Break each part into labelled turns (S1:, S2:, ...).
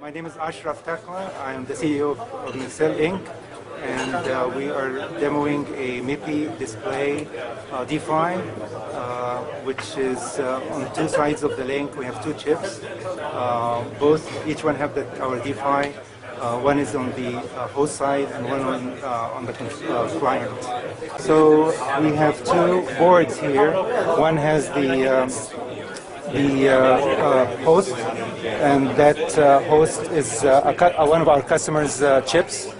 S1: My name is Ashraf Takla. I am the CEO of, of Inc. And uh, we are demoing a MIPI display uh, D-PHY, uh, which is uh, on two sides of the link. We have two chips. Uh, both, each one have the, our D-PHY. Uh, one is on the host side and one on, on the client. So we have two boards here. One has the um, the uh, uh, host, and that uh, host is a one of our customers' chips,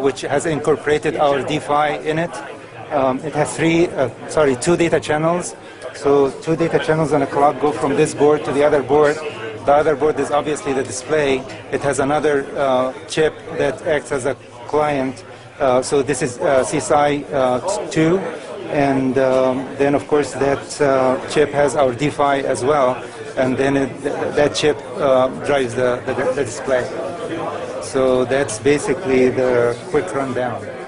S1: which has incorporated our D-PHY in it. Um, it has three, sorry, two data channels. So two data channels on a clock go from this board to the other board. The other board is obviously the display. It has another chip that acts as a client. Uh, so this is uh, CSI uh, 2 and um, then of course that uh, chip has our D-PHY as well, and then it, th- that chip uh, drives the, the, the display. So that's basically the quick rundown.